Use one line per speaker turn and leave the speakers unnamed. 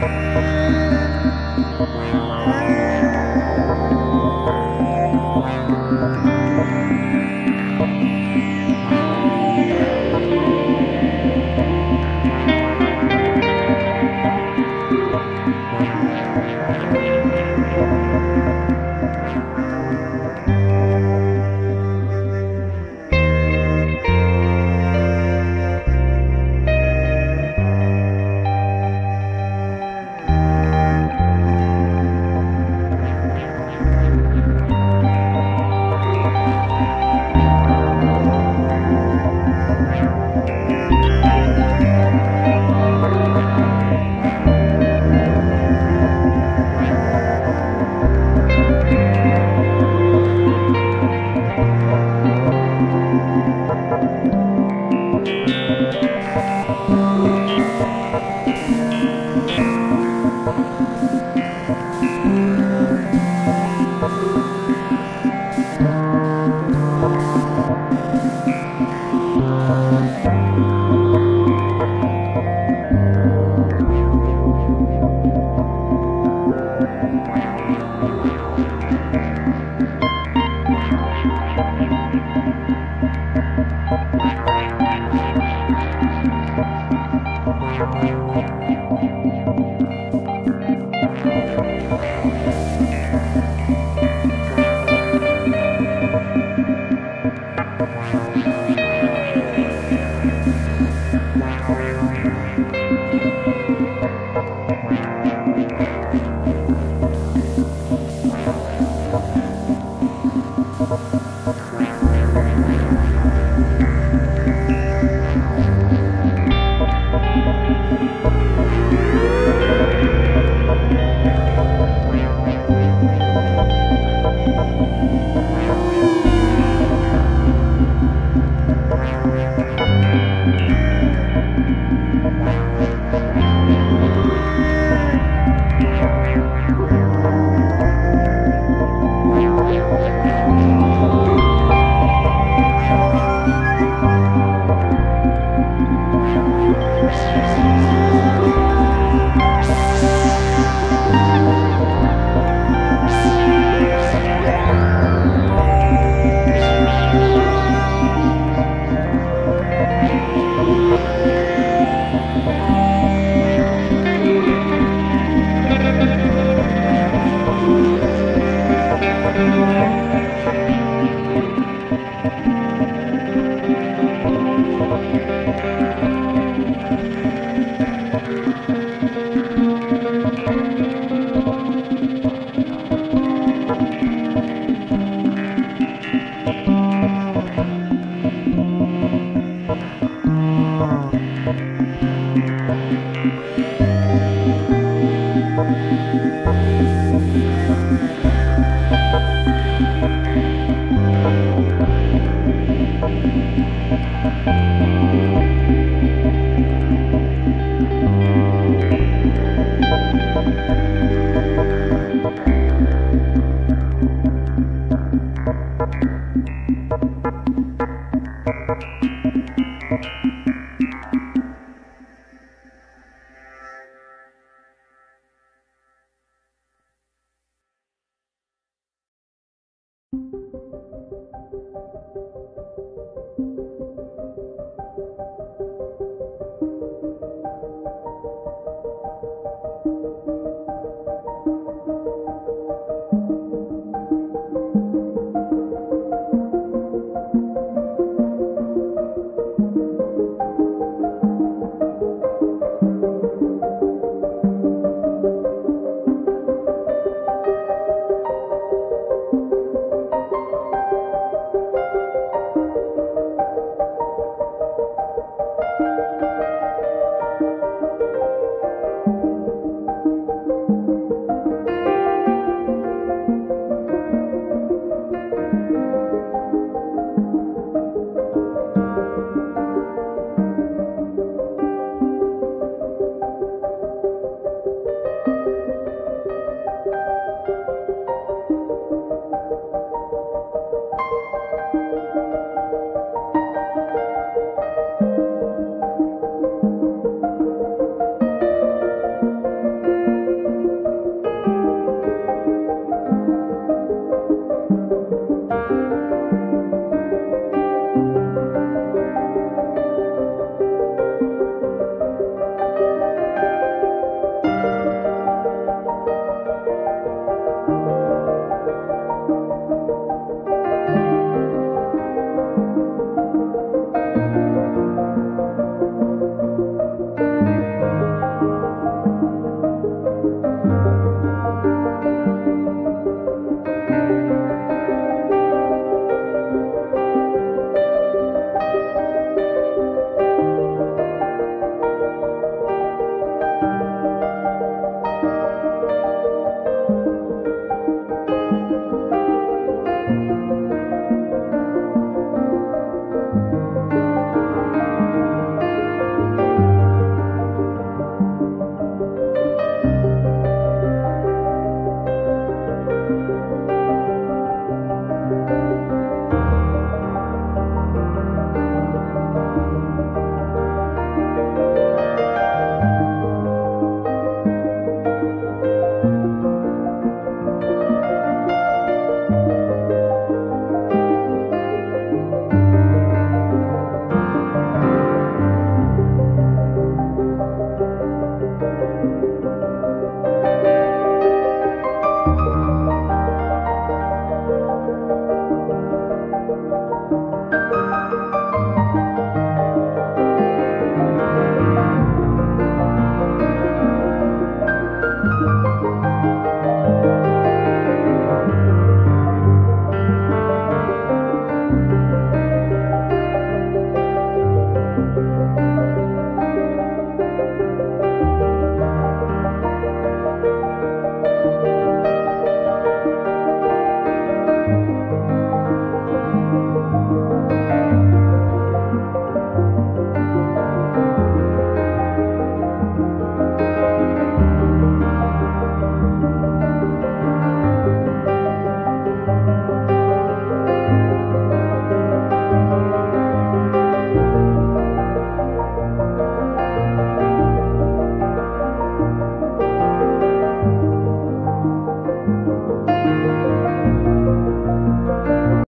Bye.